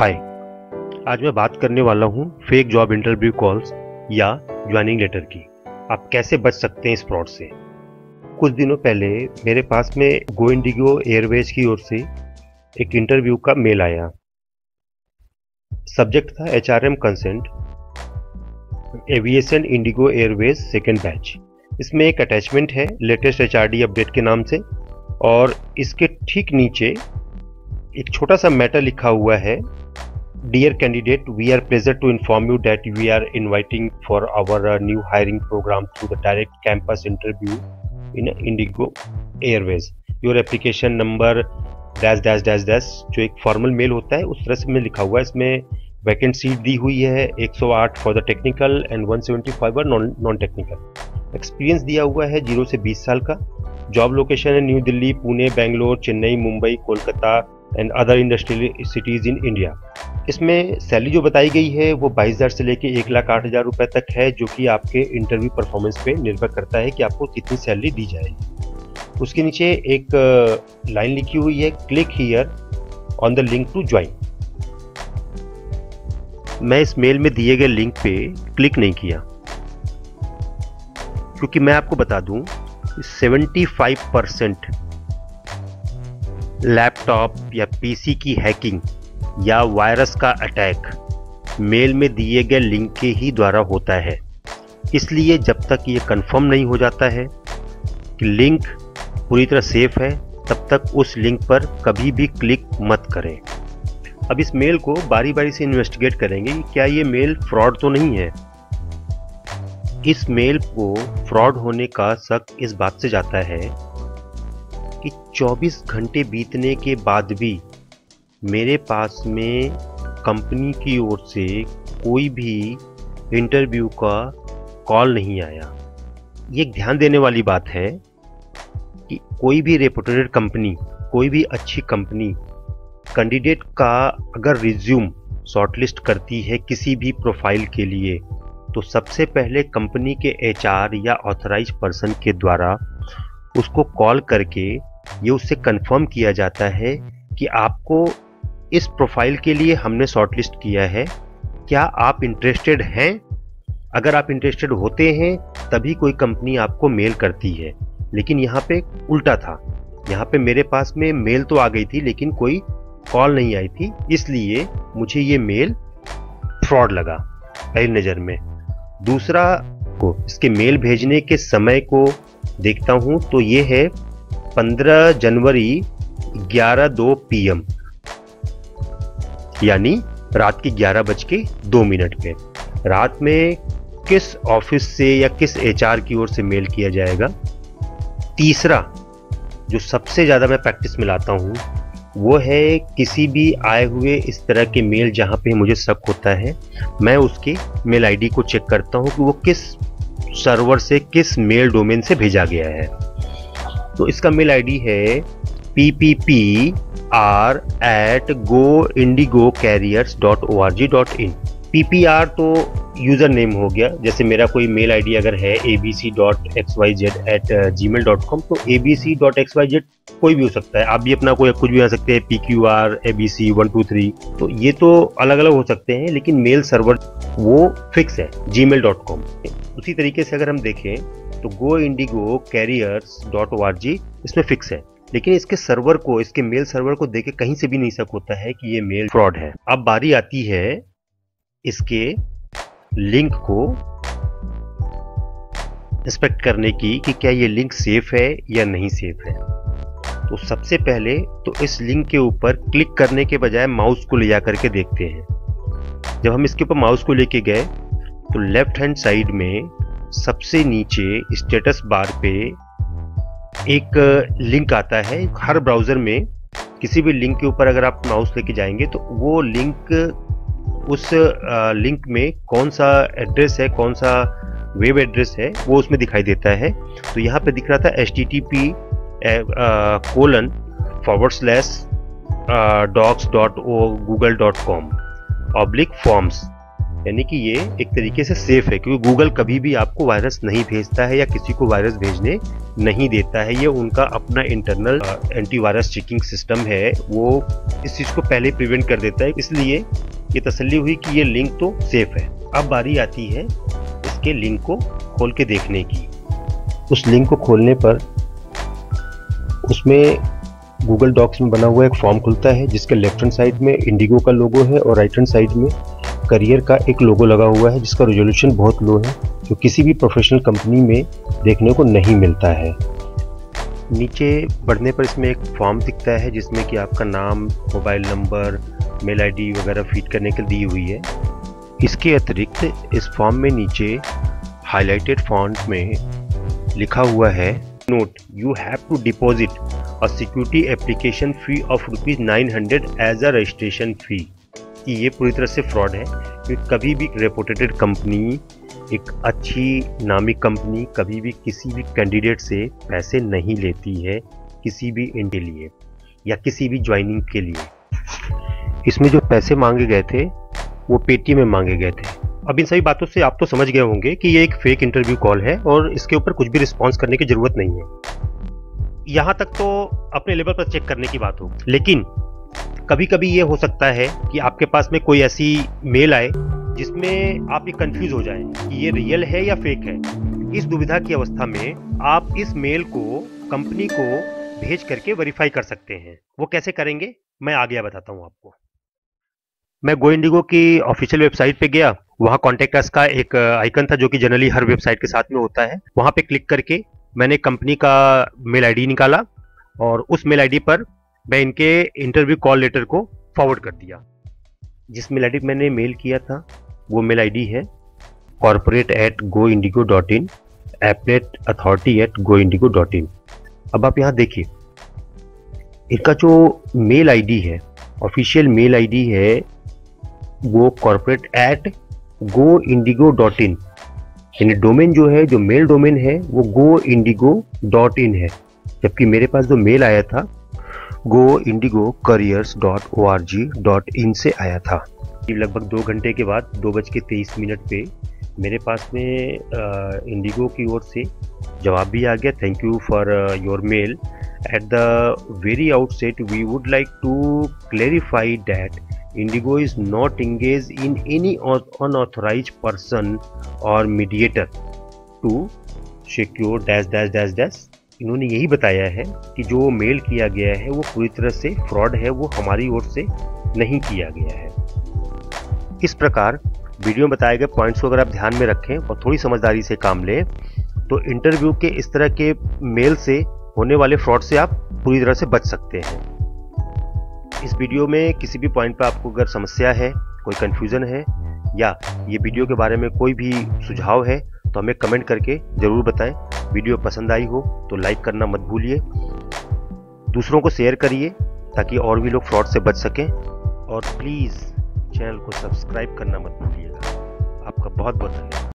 हाय आज मैं बात करने वाला हूँ फेक जॉब इंटरव्यू कॉल्स या ज्वाइनिंग लेटर की। आप कैसे बच सकते हैं इस फ्रॉड से? कुछ दिनों पहले मेरे पास में गो इंडिगो एयरवेज की ओर से एक इंटरव्यू का मेल आया। सब्जेक्ट था H R M consent aviation IndiGo airways second batch इसमें एक अटैचमेंट है latest H R D update के नाम से और इसके ठीक नीचे एक छोटा सा मैटर लिखा हुआ है dear candidate we are pleasure to inform you that we are inviting for our new hiring programme through the direct campus interview in IndiGo airways your application number dash dash dash dash जो एक formal mail होता है, उस तरह से में लिखा हुआ है। इसमें वैकेंट सीट दी हुई है 108 for the technical and 175 for non technical experience दिया हुआ है ज़ीरो से 20 साल का। जॉब लोकेशन है new Delhi Pune Bangalore Chennai Mumbai Kolkata and other industrial cities in India इसमें सैलरी जो बताई गई है, वो बाईस हज़ार से लेकर एक लाख आठ हज़ार रुपये तक है, जो कि आपके इंटरव्यू परफॉर्मेंस पे निर्भर करता है कि आपको कितनी सैलरी दी जाएगी। उसके नीचे एक लाइन लिखी हुई है click here on the link to join मैं इस मेल में दिए गए लिंक पे क्लिक नहीं किया। क्योंकि मैं आपको बता दूँ 75 परसेंट लैपटॉप या पीसी की हैकिंग या वायरस का अटैक मेल में दिए गए लिंक के ही द्वारा होता है। इसलिए जब तक ये कंफर्म नहीं हो जाता है कि लिंक पूरी तरह सेफ़ है, तब तक उस लिंक पर कभी भी क्लिक मत करें। अब इस मेल को बारी बारी से इन्वेस्टिगेट करेंगे कि क्या ये मेल फ्रॉड तो नहीं है? इस मेल को फ्रॉड होने का शक इस बात से जाता है कि 24 घंटे बीतने के बाद भी मेरे पास में कंपनी की ओर से कोई भी इंटरव्यू का कॉल नहीं आया। ये ध्यान देने वाली बात है कि कोई भी रेपुटेड कंपनी कोई भी अच्छी कंपनी कैंडिडेट का अगर रिज्यूम शॉर्टलिस्ट करती है किसी भी प्रोफ़ाइल के लिए तो सबसे पहले कंपनी के एचआर या ऑथराइज पर्सन के द्वारा उसको कॉल करके ये उससे कंफर्म किया जाता है कि आपको इस प्रोफ़ाइल के लिए हमने शॉर्टलिस्ट किया है। क्या आप इंटरेस्टेड हैं? अगर आप इंटरेस्टेड होते हैं, तभी कोई कंपनी आपको मेल करती है। लेकिन यहाँ पे उल्टा था। यहाँ पे मेरे पास में मेल तो आ गई थी, लेकिन कोई कॉल नहीं आई थी। इसलिए मुझे ये मेल फ्रॉड लगा पहली नज़र में। दूसरा को इसके मेल भेजने के समय को देखता हूँ तो ये है 15 जनवरी 11 दो पीएम यानी रात की ग्यारह बज के दो मिनट पे रात में किस ऑफ़िस से या किस एचआर की ओर से मेल किया जाएगा? तीसरा, जो सबसे ज़्यादा मैं प्रैक्टिस में लाता हूँ, वो है किसी भी आए हुए इस तरह के मेल जहाँ पे मुझे शक होता है, मैं उसके मेल आईडी को चेक करता हूँ कि वो किस सर्वर से, किस मेल डोमेन से भेजा गया है। तो इसका मेल आईडी है dot in P P R तो यूज़र नेम हो गया। जैसे मेरा कोई मेल आईडी अगर है A B C dot X Y Z at Gmail dot com तो A B C dot X Y Z कोई भी हो सकता है। आप भी अपना कोई, कुछ भी आ सकते हैं P Q R A B C one two three तो ये तो अलग अलग हो सकते हैं, लेकिन मेल सर्वर वो फिक्स है जी मेल डॉट कॉम उसी तरीके से अगर हम देखें तो go IndiGo careers dot O R G इसमें फिक्स है। लेकिन इसके सर्वर को, इसके मेल सर्वर को देखे कहीं से भी नहीं सक होता है कि ये मेल फ्रॉड है। अब बारी आती है इसके लिंक को इंस्पेक्ट करने की कि क्या ये लिंक सेफ़ है या नहीं सेफ़ है। तो सबसे पहले तो इस लिंक के ऊपर क्लिक करने के बजाय माउस को ले जा करके देखते हैं। जब हम इसके ऊपर माउस को लेके गए तो लेफ़्ट हैंड साइड में सबसे नीचे स्टेटस बार पे एक लिंक आता है। हर ब्राउज़र में किसी भी लिंक के ऊपर अगर आप माउस लेके जाएँगे तो वो लिंक उस लिंक में कौन सा एड्रेस है, कौन सा वेब एड्रेस है, वो उसमें दिखाई देता है। तो यहाँ पे दिख रहा था H T T P colon forward slash docs dot O Google dot com oblique forms यानी कि ये एक तरीके से सेफ़ है, क्योंकि गूगल कभी भी आपको वायरस नहीं भेजता है या किसी को वायरस भेजने नहीं देता है। ये उनका अपना इंटरनल एंटीवायरस चेकिंग सिस्टम है। वो इस चीज़ को पहले प्रिवेंट कर देता है। इसलिए ये तसल्ली हुई कि ये लिंक तो सेफ़ है। अब बारी आती है इसके लिंक को खोल के देखने की। उस लिंक को खोलने पर उसमें गूगल डॉक्स में बना हुआ एक फॉर्म खुलता है, जिसके लेफ़्ट हैंड साइड में इंडिगो का लोगो है और राइट हैंड साइड में करियर का एक लोगो लगा हुआ है, जिसका रेजोल्यूशन बहुत लो है, जो किसी भी प्रोफेशनल कंपनी में देखने को नहीं मिलता है। नीचे बढ़ने पर इसमें एक फॉर्म दिखता है, जिसमें कि आपका नाम मोबाइल नंबर मेल आईडी वगैरह फ़ीड करने के दी हुई है। इसके अतिरिक्त इस फॉर्म में नीचे हाईलाइटेड फॉन्ट में लिखा हुआ है note you have to deposit a security application fee of rupees nine hundred as a registration fee कि ये पूरी तरह से फ्रॉड है क्योंकि कभी भी रेपुटेटेड कंपनी एक अच्छी नामी कंपनी कभी भी किसी भी कैंडिडेट से पैसे नहीं लेती है किसी भी इन के लिए या किसी भी ज्वाइनिंग के लिए। इसमें जो पैसे मांगे गए थे, वो पेटीएम में मांगे गए थे। अब इन सभी बातों से आप तो समझ गए होंगे कि ये एक फेक इंटरव्यू कॉल है और इसके ऊपर कुछ भी रिस्पॉन्स करने की ज़रूरत नहीं है। यहाँ तक तो अपने लेवल पर चेक करने की बात हो। लेकिन कभी कभी ये हो सकता है कि आपके पास में कोई ऐसी मेल आए जिसमें आप ये कंफ्यूज हो जाएँ कि ये रियल है या फेक है। इस दुविधा की अवस्था में आप इस मेल को कंपनी को भेज करके वेरीफाई कर सकते हैं। वो कैसे करेंगे? मैं आगे बताता हूँ आपको। मैं गो इंडिगो की ऑफिशियल वेबसाइट पे गया। वहाँ कॉन्टेक्ट अस का एक आइकन था जो कि जनरली हर वेबसाइट के साथ में होता है। वहाँ पे क्लिक करके मैंने कंपनी का मेल आईडी निकाला और उस मेल आईडी पर मैं इनके इंटरव्यू कॉल लेटर को फॉरवर्ड कर दिया। जिस मेल आई मैंने मेल किया था, वो मेल आईडी है corporate at go IndiGo dot in appellate authority at go IndiGo dot in अब आप यहाँ देखिए, इनका जो मेल आईडी है ऑफिशियल मेल आईडी है, वो corporate at go IndiGo dot in यानी डोमेन जो है, जो मेल डोमेन है, वो गो इंडिगो डॉट इन है। जबकि मेरे पास जो मेल आया था go IndiGo careers dot O R G dot in से आया था। लगभग दो घंटे के बाद, दो बज के तेईस मिनट पे मेरे पास में इंडिगो की ओर से जवाब भी आ गया। Thank you for your mail at the very outset we would like to clarify that IndiGo is not engage in any unauthorize person or mediator to secure dash dash dash dash इन्होंने यही बताया है कि जो mail किया गया है, वो पूरी तरह से फ्रॉड है, वो हमारी ओर से नहीं किया गया है। इस प्रकार वीडियो में बताए गए पॉइंट्स को अगर आप ध्यान में रखें और थोड़ी समझदारी से काम लें तो इंटरव्यू के इस तरह के मेल से होने वाले फ्रॉड से आप पूरी तरह से बच सकते हैं। इस वीडियो में किसी भी पॉइंट पर आपको अगर समस्या है, कोई कंफ्यूजन है, या ये वीडियो के बारे में कोई भी सुझाव है तो हमें कमेंट करके ज़रूर बताएँ। वीडियो पसंद आई हो तो लाइक करना मत भूलिए। दूसरों को शेयर करिए ताकि और भी लोग फ्रॉड से बच सकें। और प्लीज़ चैनल को सब्सक्राइब करना मत भूलिएगा। आपका बहुत बहुत धन्यवाद।